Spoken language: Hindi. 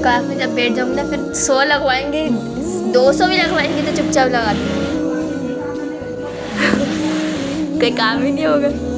क्लास में जब बैठ जाऊँगी फिर सौ लगवाएँगे, दो सौ भी लगवाएँगे तो चुपचाप लगाते कोई काम ही नहीं होगा।